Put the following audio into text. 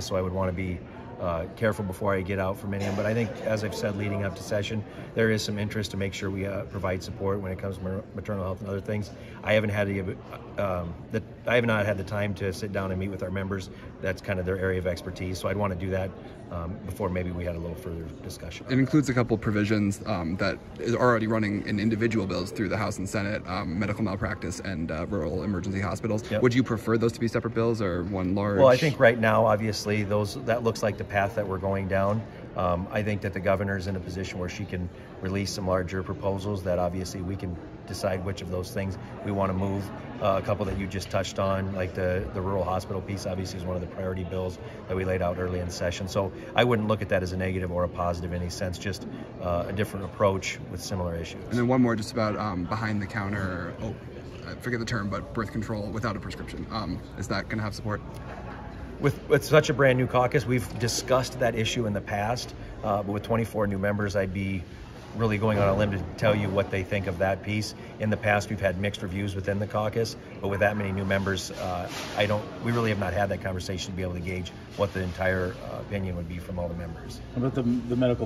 so I would want to be uh, careful before I get out from any of them. But I think, as I've said leading up to session, there is some interest to make sure we uh, provide support when it comes to maternal health and other things. I haven't had the, um, the, I have not had the time to sit down and meet with our members. That's kind of their area of expertise, so I'd want to do that um, before maybe we had a little further discussion. It includes a couple provisions um, that is already running in individual bills through the House and Senate: um, medical malpractice and uh, rural emergency hospitals. Yep. Would you prefer those to be separate bills or one large? Well, I think right now, obviously, those that looks like the path that we're going down. Um, I think that the governor is in a position where she can release some larger proposals that obviously we can decide which of those things we want to move. Uh, a couple that you just touched on, like the, the rural hospital piece, obviously is one of the priority bills that we laid out early in session. So I wouldn't look at that as a negative or a positive in any sense, just uh, a different approach with similar issues. And then one more just about um, behind the counter. Oh, I forget the term, but birth control without a prescription. Um, is that going to have support? With, with such a brand new caucus, we've discussed that issue in the past, uh, but with 24 new members, I'd be really going on a limb to tell you what they think of that piece. In the past, we've had mixed reviews within the caucus, but with that many new members, uh, I don't. We really have not had that conversation to be able to gauge what the entire uh, opinion would be from all the members. How about the, the medical